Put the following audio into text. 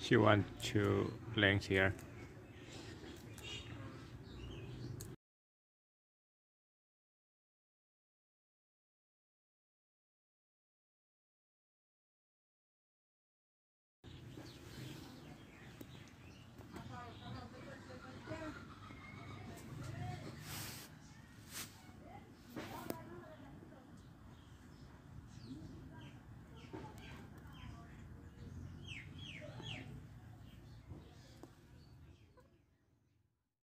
she want to playing here.